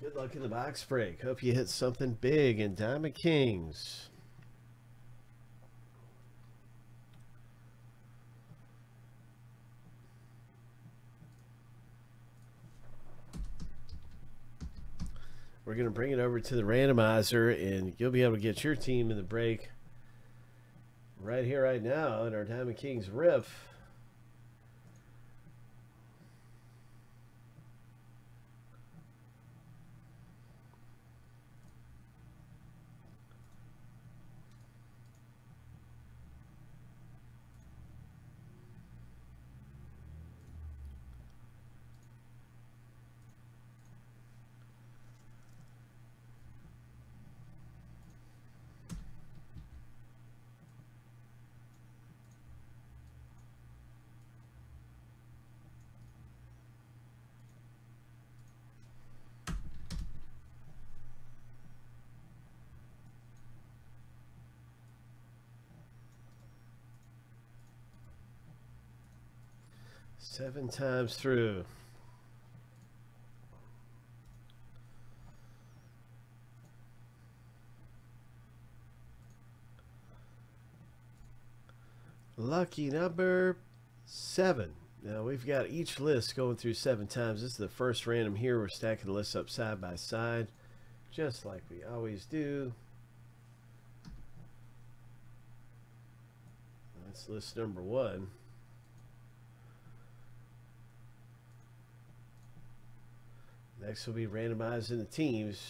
Good luck in the box break. Hope you hit something big in Diamond Kings. We're going to bring it over to the randomizer, and you'll be able to get your team in the break right here, right now, in our Diamond Kings riff. Seven times through. Lucky number seven. Now we've got each list going through seven times. This is the first random here. We're stacking the lists up side by side, just like we always do. That's list number one. Next will be randomizing the teams.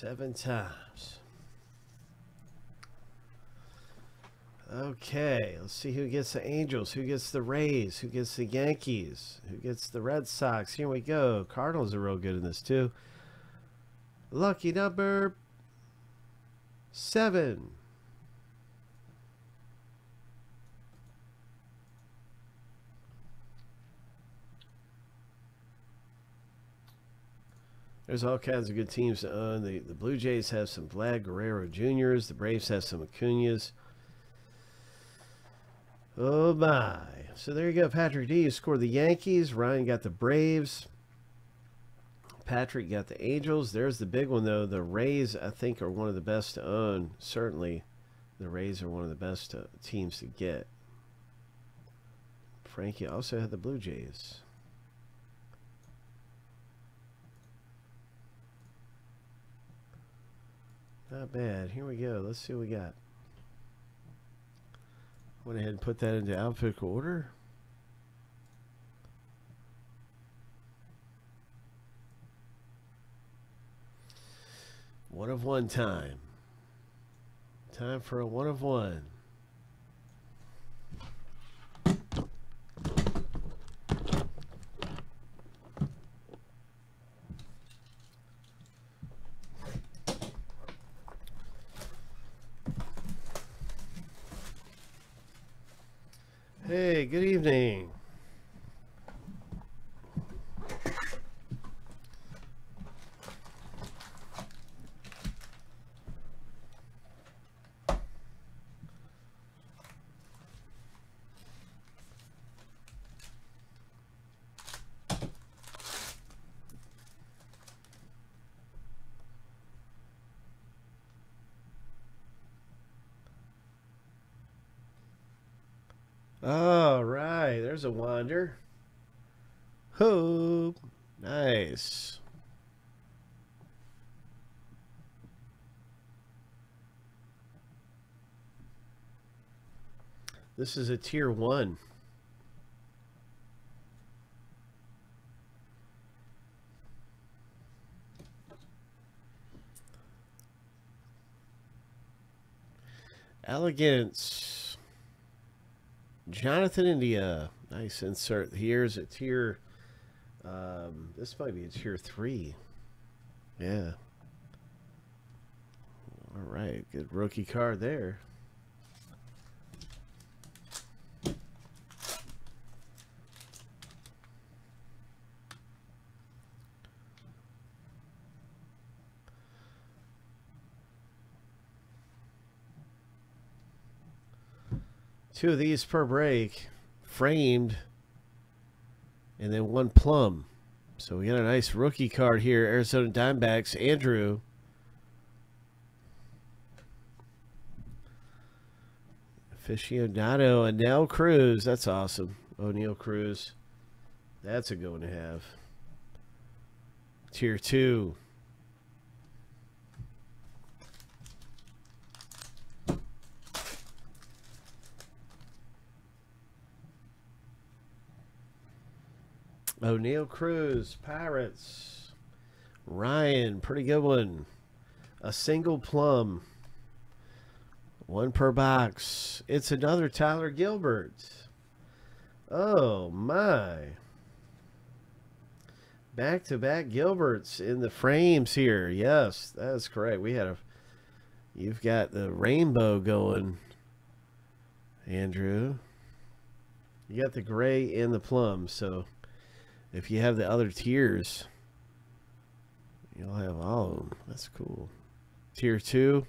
Seven times. Okay, let's see who gets the Angels, who gets the Rays, who gets the Yankees, who gets the Red Sox. Here we go. Cardinals are real good in this too. Lucky number seven. There's all kinds of good teams to own. The, the Blue Jays have some Vlad Guerrero Juniors. The Braves have some Acuñas. Oh my. So there you go. Patrick D. scored the Yankees. Ryan got the Braves. Patrick got the Angels. There's the big one, though. The Rays, I think, are one of the best to own. Certainly, the Rays are one of the best uh, teams to get. Frankie also had the Blue Jays. Not bad. Here we go. Let's see what we got. Went ahead and put that into alphabetical order. One of one time. Time for a one of one. All right, there's a wander. Hope. Nice. This is a tier one. Elegance. Jonathan India. Nice insert. Here's a tier. Um, this might be a tier three. Yeah. All right. Good rookie card there. Two of these per break, framed, and then one plum. So we got a nice rookie card here. Arizona Diamondbacks, Andrew. Aficionado, Oneil Cruz. That's awesome. Oneil Cruz. That's a one to have. Tier 2. Oneil Cruz, Pirates. Ryan, pretty good one. A single plum. One per box. It's another Tyler Gilbert. Oh, my. Back to back Gilberts in the frames here. Yes, that's correct. We had a. You've got the rainbow going, Andrew. You got the gray and the plum, so if you have the other tiers, you'll have all of them. That's cool. Tier 2.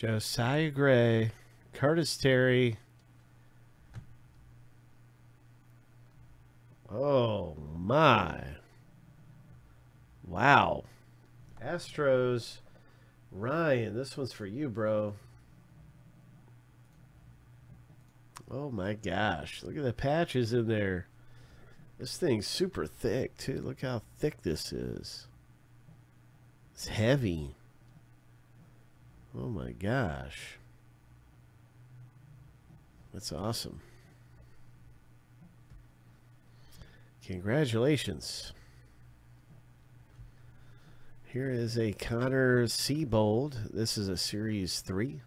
Josiah Gray, Curtis Terry. Oh my. Wow. Astros. Ryan, this one's for you, bro. Oh my gosh. Look at the patches in there. This thing's super thick, too. Look how thick this is. It's heavy. Oh my gosh. That's awesome. Congratulations. Here is a Connor Seabold. This is a Series 3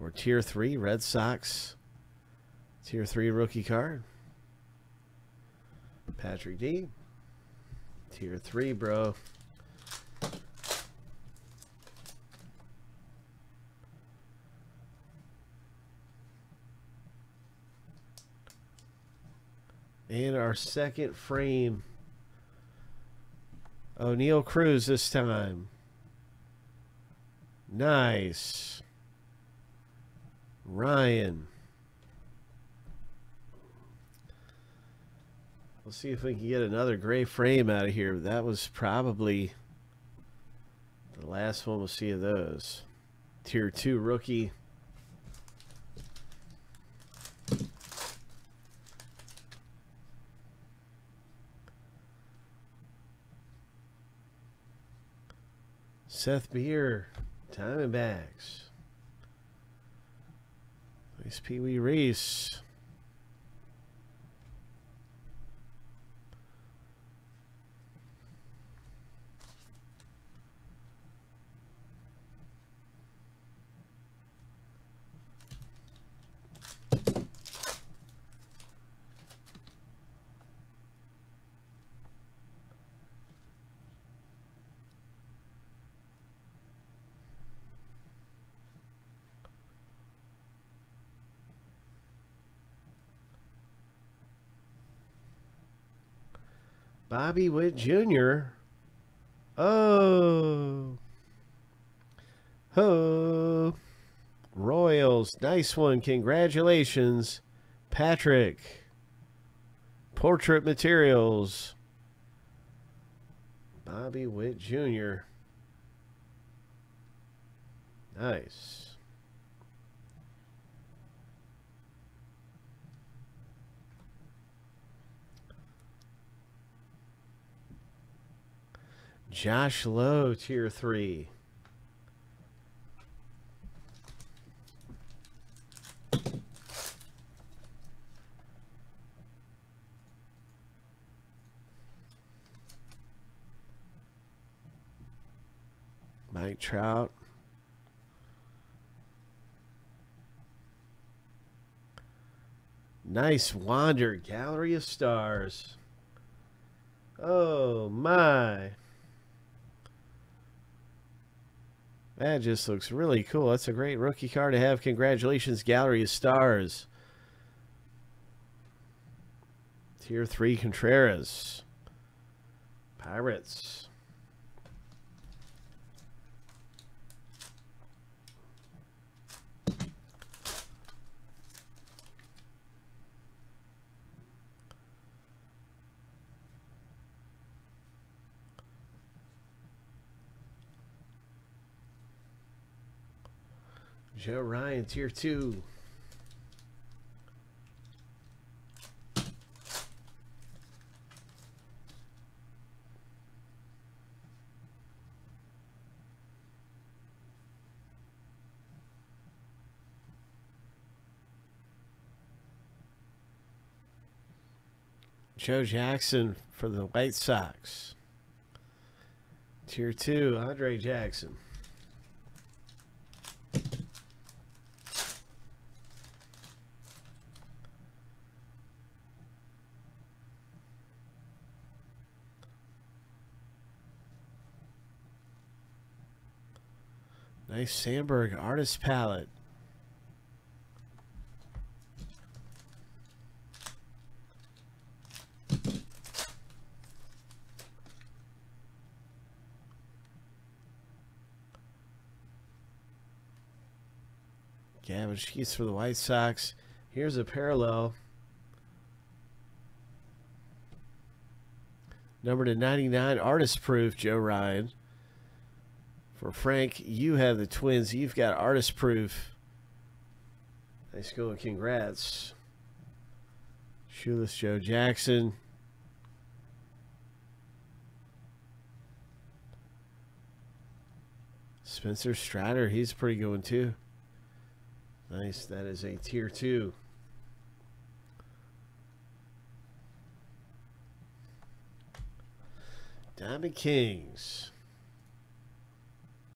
or Tier 3 Red Sox Tier 3 rookie card. Patrick D. Tier 3, bro. And our second frame. Oneil Cruz this time. Nice. Ryan. We'll see if we can get another gray frame out of here. That was probably the last one we'll see of those. Tier 2 rookie. Seth Beer, Diamondbacks. Nice Pee Wee Reese. Bobby Witt Jr. Oh. Oh. Royals. Nice one. Congratulations, Patrick. Portrait Materials. Bobby Witt Jr. Nice. Josh Lowe, tier three. Mike Trout. Nice wander, Gallery of Stars. Oh my. That just looks really cool. That's a great rookie card to have. Congratulations, Gallery of Stars. Tier 3 Contreras. Pirates. Joe Ryan, tier two. Joe Jackson for the White Sox. Tier 2, Andre Jackson. Nice Sandberg artist palette. Gavin Sheets for the White Sox. Here's a parallel. Number to 99, artist proof, Joe Ryan. For Frank, you have the Twins. You've got artist proof. Nice going. Congrats. Shoeless Joe Jackson. Spencer Strider, he's pretty good one too. Nice. That is a tier two. Diamond Kings.